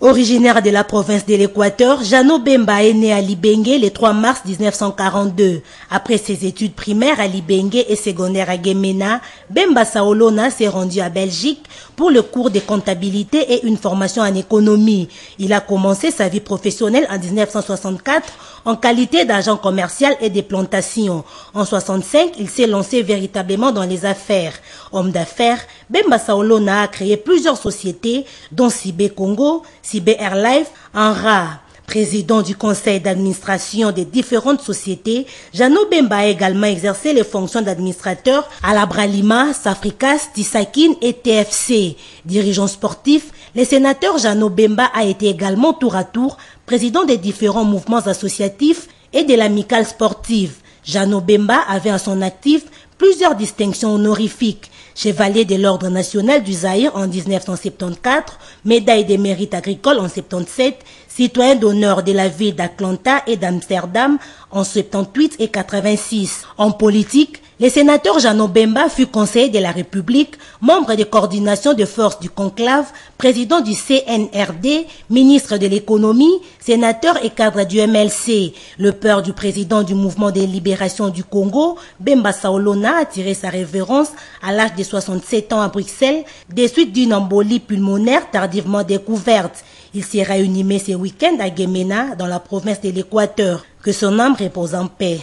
Originaire de la province de l'Équateur, Jano Bemba est né à Libenge le 3 mars 1942. Après ses études primaires à Libenge et secondaires à Gemena, Bemba Saolona s'est rendu à Belgique pour le cours de comptabilité et une formation en économie. Il a commencé sa vie professionnelle en 1964 en qualité d'agent commercial et des plantations. En 65, il s'est lancé véritablement dans les affaires. Homme d'affaires, Bemba Saolona a créé plusieurs sociétés, dont Cibé Congo, Cibé Airlife, Enra. Président du conseil d'administration des différentes sociétés, Jano Bemba a également exercé les fonctions d'administrateur à la Bralima, Safricas, Tissakin et TFC. Dirigeant sportif, le sénateur Jano Bemba a été également tour à tour président des différents mouvements associatifs et de l'amicale sportive. Jano Bemba avait à son actif plusieurs distinctions honorifiques. Chevalier de l'Ordre national du Zaïre en 1974, médaille des mérites agricoles en 77, citoyen d'honneur de la ville d'Atlanta et d'Amsterdam en 78 et 86. En politique, le sénateur Jano Bemba fut conseiller de la République, membre de coordination de forces du conclave, président du CNRD, ministre de l'économie, sénateur et cadre du MLC. Le père du président du mouvement de libération du Congo, Bemba Saolona, a tiré sa révérence à l'âge de 67 ans à Bruxelles, des suites d'une embolie pulmonaire tardivement découverte. Il s'est réunimé ce week-end à Gemena, dans la province de l'Équateur. Que son âme repose en paix.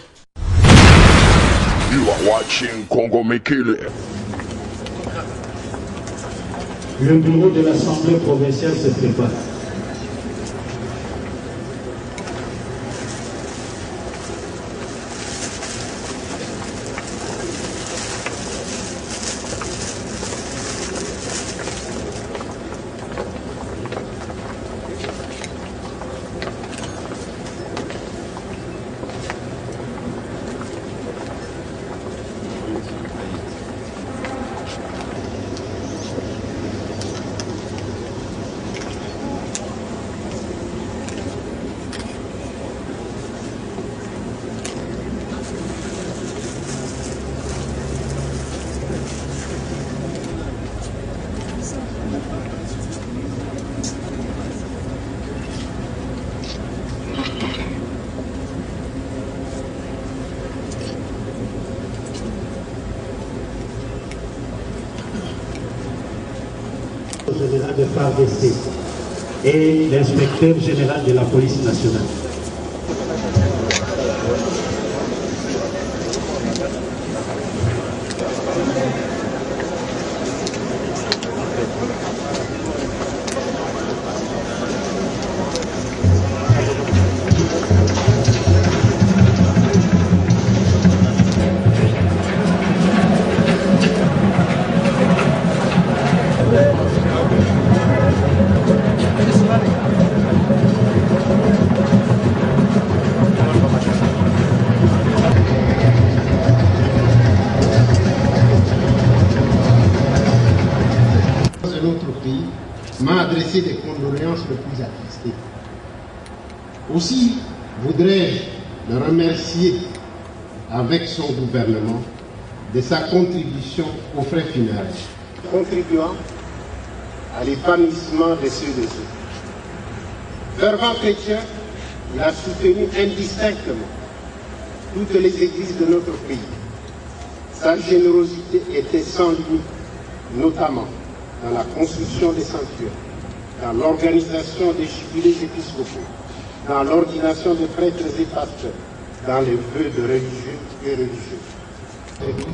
Watching Congo Mekele. Le bureau de l'Assemblée provinciale se prépare. Général de FARDC et l'inspecteur général de la police nationale. M'a adressé des condoléances les plus attristées. Aussi voudrais-je le remercier avec son gouvernement de sa contribution aux frais funéraires, contribuant à l'épanouissement de ceux de ceux. Fervent chrétien, il a soutenu indistinctement toutes les églises de notre pays. Sa générosité était sans limite, notamment dans la construction des sanctuaires, dans l'organisation des jubilés épiscopaux, dans l'ordination des prêtres et pasteurs, dans les vœux de religieux et religieux. Et tout.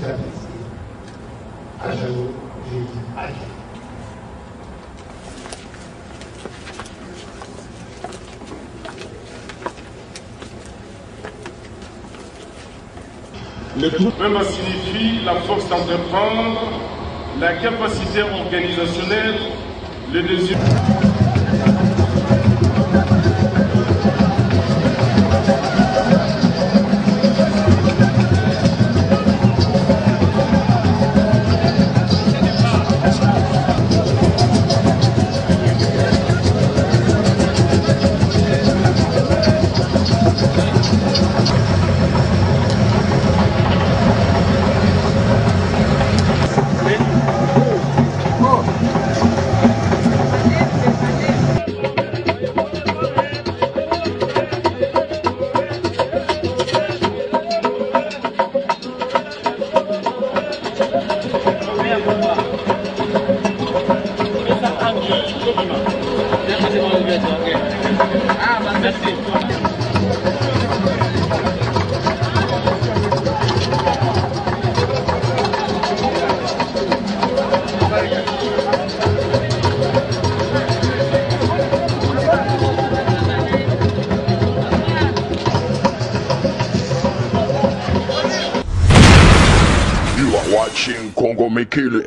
Le groupe même signifie la force d'entreprendre, la capacité organisationnelle, le Congo may kill it.